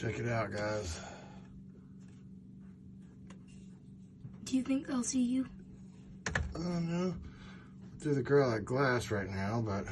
Check it out, guys. Do you think they'll see you? I don't know. Through the girl at glass right now, but